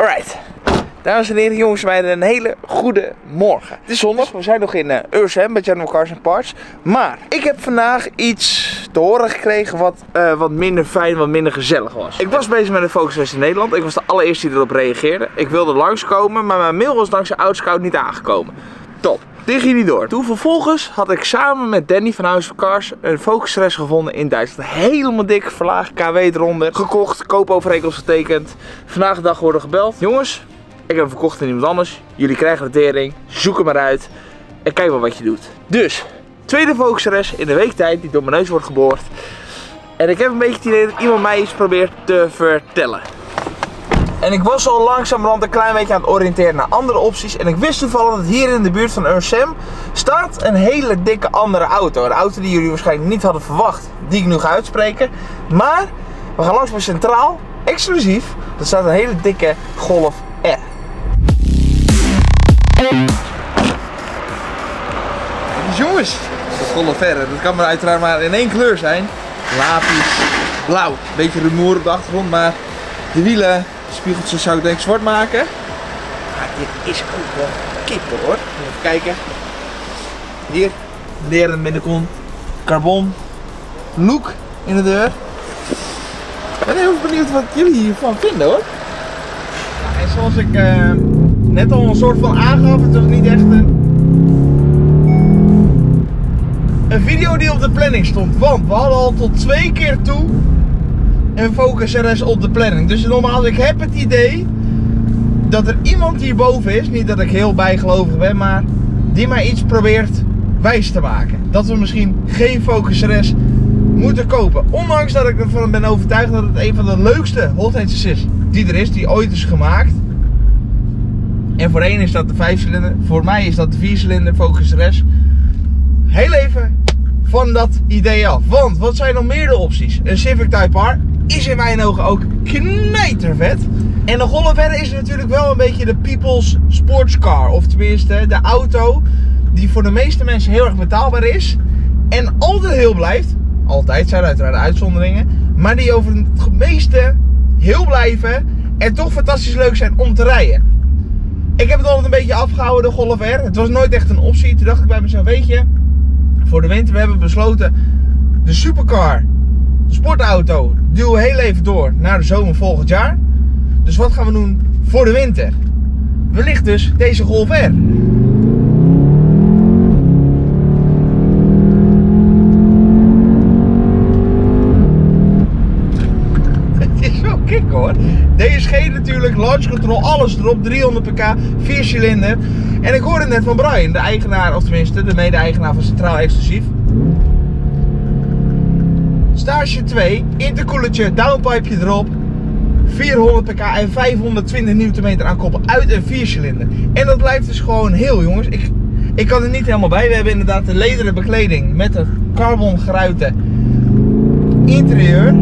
Alright. Dames en heren, jongens en meiden, een hele goede morgen. Het is zondag, we zijn nog in uh, Ursem bij General Cars Parts. Maar ik heb vandaag iets te horen gekregen wat, uh, wat minder fijn, wat minder gezellig was. Ik was bezig met een Focus in Nederland. Ik was de allereerste die erop reageerde. Ik wilde langskomen, maar mijn mail was dankzij Oudscout niet aangekomen. Top. Dit ging niet door. Toen vervolgens had ik samen met Danny van House of Cars een Focus gevonden in Duitsland. Helemaal dik, verlaagd, KW eronder. Gekocht, koopovereenkomst getekend. Vandaag de dag worden gebeld. Jongens, ik heb hem verkocht aan iemand anders. Jullie krijgen de. Zoek hem maar uit. En kijk maar wat je doet. Dus, tweede Focus in de week tijd die door mijn neus wordt geboord. En ik heb een beetje het idee dat iemand mij iets probeert te vertellen. En ik was al langzamerhand een klein beetje aan het oriënteren naar andere opties. En ik wist toevallig dat hier in de buurt van Ursem staat een hele dikke andere auto. Een auto die jullie waarschijnlijk niet hadden verwacht, die ik nu ga uitspreken. Maar we gaan langs bij Centraal, exclusief. Er staat een hele dikke Golf R. Jongens, de Golf R, dat kan maar uiteraard maar in één kleur zijn. Lapis blauw. Beetje rumoer op de achtergrond, maar de wielen spiegeltjes zou ik denk ik zwart maken. Maar dit is ook wel kippen hoor. Even kijken. Hier, leren binnenkant, carbon, look in de deur. Ik ben heel benieuwd wat jullie hiervan vinden hoor. En zoals ik uh, net al een soort van aangaf, het was niet echt een, een video die op de planning stond. Want we hadden al tot twee keer toe en Focus RS op de planning. Dus normaal, ik heb het idee dat er iemand hierboven is, niet dat ik heel bijgelovig ben, maar die mij iets probeert wijs te maken. Dat we misschien geen Focus RS moeten kopen. Ondanks dat ik ervan ben overtuigd dat het een van de leukste hot is die er is, die ooit is gemaakt. En voor één is dat de 5 cilinder, voor mij is dat de 4 cilinder Focus RS. Heel even van dat idee af. Want wat zijn nog meer de opties? Een Civic Type R is in mijn ogen ook knijtervet. En de Golf is natuurlijk wel een beetje de people's sportscar. Of tenminste de auto die voor de meeste mensen heel erg betaalbaar is. En altijd heel blijft. Altijd zijn uiteraard uitzonderingen. Maar die over het meeste heel blijven. En toch fantastisch leuk zijn om te rijden. Ik heb het altijd een beetje afgehouden, de Golf R. Het was nooit echt een optie. Toen dacht ik bij mezelf, weet je, voor de winter, we hebben besloten de supercar, de sportauto, we heel even door naar de zomer volgend jaar. Dus wat gaan we doen voor de winter? Wellicht dus deze Golf R. Hoor. DSG natuurlijk, launch control, alles erop, 300 pk, 4 cilinder. En ik hoorde net van Brian, de eigenaar, of tenminste de mede-eigenaar van Centraal Exclusief. Stage 2, intercoolertje, downpipe erop. 400 pk en 520 Nm aan koppel uit een 4 cilinder. En dat blijft dus gewoon heel jongens. Ik, ik kan er niet helemaal bij. We hebben inderdaad de lederen bekleding met een carbon geruite interieur.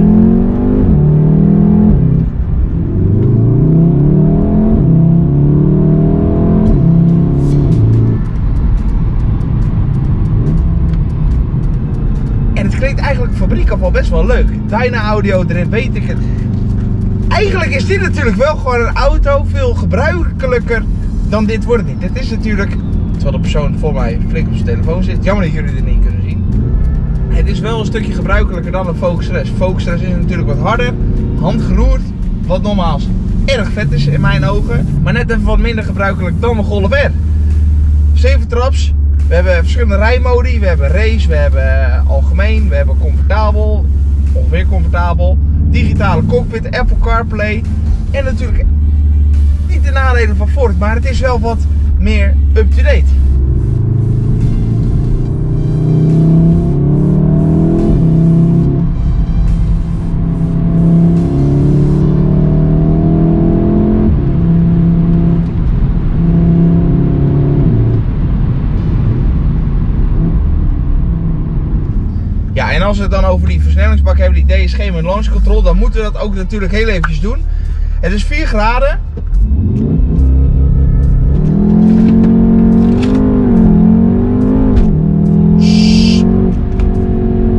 Fabriek al best wel leuk. Dyna audio erin, weet ik het. Eigenlijk is dit natuurlijk wel gewoon een auto veel gebruikelijker dan dit wordt het niet. Dit is natuurlijk, terwijl de persoon voor mij flink op zijn telefoon zit. Jammer dat jullie dit niet kunnen zien. Het is wel een stukje gebruikelijker dan een Focus RS. Focus RS is natuurlijk wat harder, handgeroerd, wat nogmaals erg vet is in mijn ogen. Maar net even wat minder gebruikelijk dan een Golf R. 7 traps, we hebben verschillende rijmodi. We hebben race, we hebben eh, algemeen, we hebben comfortabel, ongeveer comfortabel. Digitale cockpit, Apple CarPlay. En natuurlijk niet de nadelen van Ford, maar het is wel wat meer up-to-date. Als we het dan over die versnellingsbak hebben, die DSG met launch control, dan moeten we dat ook natuurlijk heel eventjes doen. Het is 4 graden.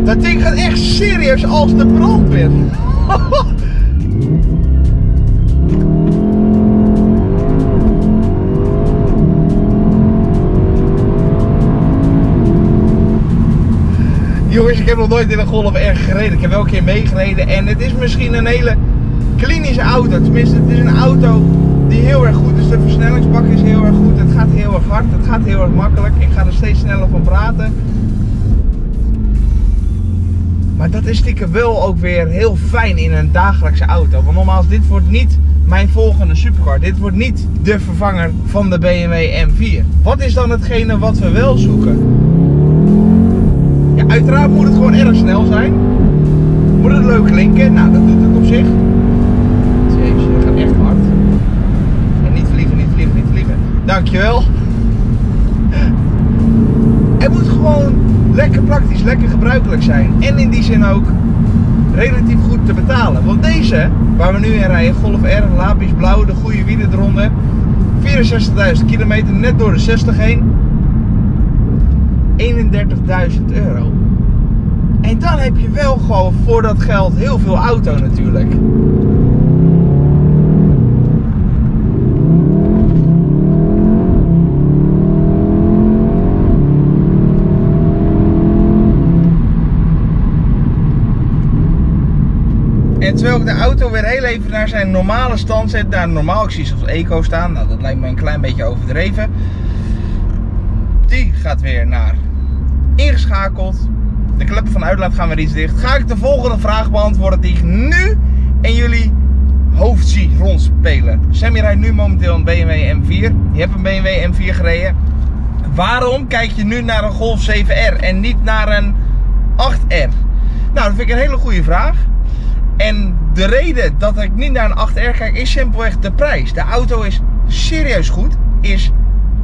Dat ding gaat echt serieus als de brandweer. heb nog nooit in een Golf R gereden. Ik heb wel een keer meegereden en het is misschien een hele klinische auto. Tenminste, het is een auto die heel erg goed is. De versnellingsbak is heel erg goed. Het gaat heel erg hard. Het gaat heel erg makkelijk. Ik ga er steeds sneller van praten. Maar dat is stiekem wel ook weer heel fijn in een dagelijkse auto. Want nogmaals, dit wordt niet mijn volgende supercar. Dit wordt niet de vervanger van de BMW M4. Wat is dan hetgene wat we wel zoeken? Uiteraard moet het gewoon erg snel zijn. Moet het leuk klinken? Nou, dat doet het op zich. Jezus, gaat echt hard. En niet vliegen, niet vliegen, niet vliegen. Dankjewel. Het moet gewoon lekker praktisch, lekker gebruikelijk zijn. En in die zin ook relatief goed te betalen. Want deze, waar we nu in rijden, Golf R, Lapis Blauw, de goede wielen eronder. 64.000 kilometer, net door de 60 heen. 31.000 euro. En dan heb je wel gewoon voor dat geld heel veel auto natuurlijk. En terwijl ik de auto weer heel even naar zijn normale stand zet, naar normaal, ik zelfs eco staan, nou dat lijkt me een klein beetje overdreven. Die gaat weer naar ingeschakeld. De klep van uitlaat gaan weer iets dicht. Ga ik de volgende vraag beantwoorden die ik nu in jullie hoofd zie rondspelen. Sammy rijdt nu momenteel een BMW M4. Je hebt een BMW M4 gereden. Waarom kijk je nu naar een Golf 7R en niet naar een 8R? Nou, dat vind ik een hele goede vraag. En de reden dat ik niet naar een 8R kijk is simpelweg de prijs. De auto is serieus goed. Is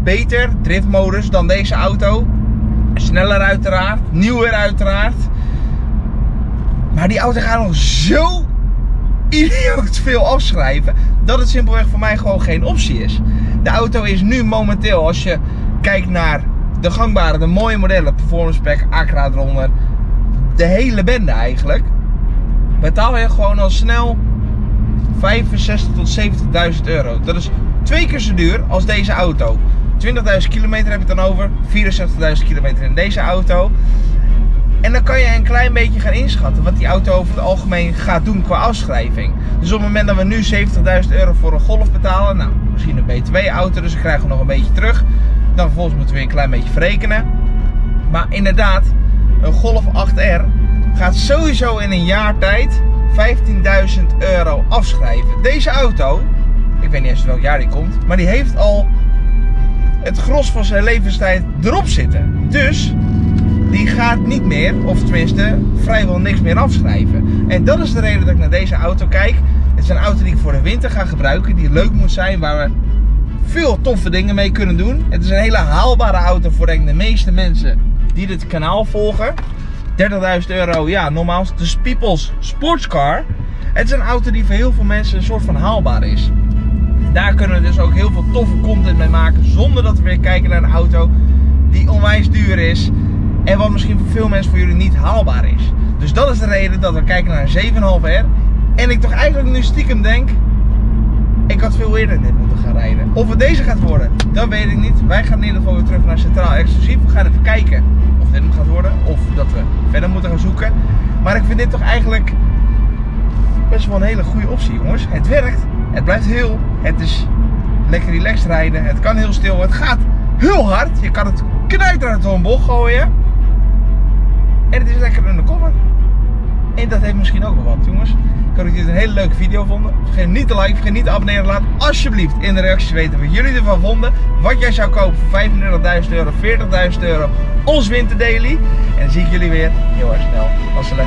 beter, driftmodus, dan deze auto. Sneller uiteraard, nieuwer uiteraard. Maar die auto gaat nog zo idioot veel afschrijven dat het simpelweg voor mij gewoon geen optie is. De auto is nu momenteel, als je kijkt naar de gangbare, de mooie modellen, Performance Pack, Acra eronder, de hele bende eigenlijk, betaal je gewoon al snel 65 tot 70.000 euro. Dat is twee keer zo duur als deze auto. 20.000 kilometer heb het dan over, 64.000 kilometer in deze auto. En dan kan je een klein beetje gaan inschatten wat die auto over het algemeen gaat doen qua afschrijving. Dus op het moment dat we nu 70.000 euro voor een Golf betalen, nou misschien een B2-auto, dus dan krijgen we nog een beetje terug. Dan vervolgens moeten we een klein beetje verrekenen. Maar inderdaad, een Golf 8R gaat sowieso in een jaar tijd 15.000 euro afschrijven. Deze auto, ik weet niet eens welk jaar die komt, maar die heeft al het gros van zijn levenstijd erop zitten. Dus die gaat niet meer, of tenminste vrijwel niks meer afschrijven. En dat is de reden dat ik naar deze auto kijk. Het is een auto die ik voor de winter ga gebruiken, die leuk moet zijn, waar we veel toffe dingen mee kunnen doen. Het is een hele haalbare auto voor denk de meeste mensen die dit kanaal volgen. 30.000 euro, ja, normaal de People's Sportscar. Het is een auto die voor heel veel mensen een soort van haalbaar is. Daar kunnen we dus ook heel veel toffe content mee maken, zonder dat we weer kijken naar een auto die onwijs duur is. En wat misschien voor veel mensen voor jullie niet haalbaar is. Dus dat is de reden dat we kijken naar een 7,5R. En ik toch eigenlijk nu stiekem denk, ik had veel eerder dit moeten gaan rijden. Of het deze gaat worden, dat weet ik niet. Wij gaan in ieder geval weer terug naar Centraal Exclusief. We gaan even kijken of dit hem gaat worden. Of dat we verder moeten gaan zoeken. Maar ik vind dit toch eigenlijk best wel een hele goede optie jongens. Het werkt, het blijft heel, het is lekker relaxed rijden. Het kan heel stil, het gaat heel hard. Je kan het knijter uit een bocht gooien. En het is lekker undercover. En dat heeft misschien ook wel wat, jongens. Ik hoop dat jullie een hele leuke video vonden. Vergeet niet te liken, vergeet niet te abonneren. Laat alsjeblieft in de reacties weten wat jullie ervan vonden. Wat jij zou kopen voor 35.000 euro, 40.000 euro. Ons winter daily. En dan zie ik jullie weer heel erg snel. Wasselen.